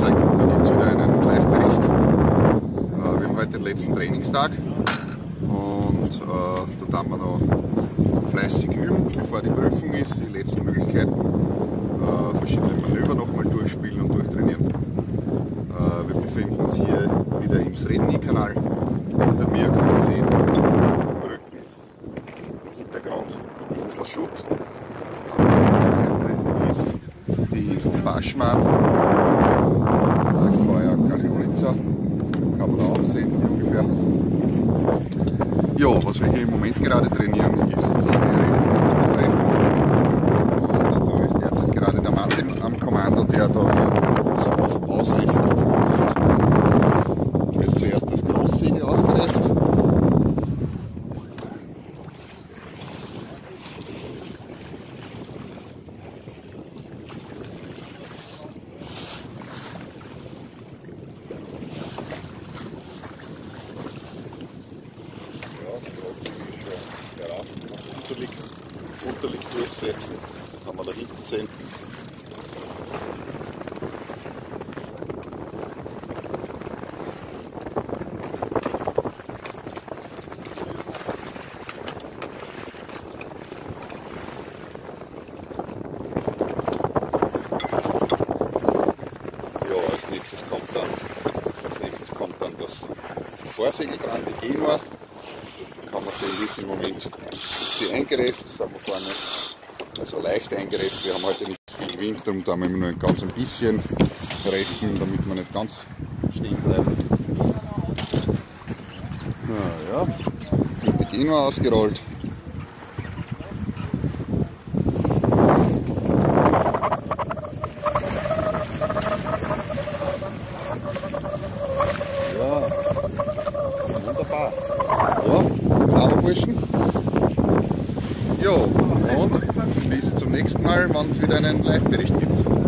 da gibt einen Live-Bericht. Äh, wir haben heute den letzten Trainingstag und äh, da tun wir noch fleißig üben, bevor die Prüfung ist, die letzten Möglichkeiten, äh, verschiedene Manöver nochmal durchspielen und durchtrainieren. Äh, wir befinden uns hier wieder im Sredni-Kanal. Hinter mir kann man sehen, Rücken, Hintergrund, Insel Schutt. Seite ist die Insel Lagerfeuer Kalionica, kann man auch sehen ungefähr. Ja, was wir hier im Moment gerade trainieren, ist das Angreifen und das Reffen. Und da ist derzeit gerade der Martin am Kommando, der da hier so auf Ausreifen wird zuerst das Großsegel ausgereift. Ja, das Großsegel ist schon geraten. Unterlieg, Unterlieg durchsetzen, kann man da hinten sehen. Ja, als nächstes kommt dann, als nächstes kommt dann das Vorsegel dran, die Genua. Kann man sehen, wie es im Moment ist sie eingereift, sind wir vorne, also leicht eingereift. Wir haben heute nicht viel Wind, darum da müssen wir nur ein ganz ein bisschen reißen, damit wir nicht ganz stehen bleiben. Ja, ja. Wird die Genua ausgerollt. Ja, wunderbar. Ja, bravo Burschen. Jo, und bis zum nächsten Mal, wenn es wieder einen Live-Bericht gibt.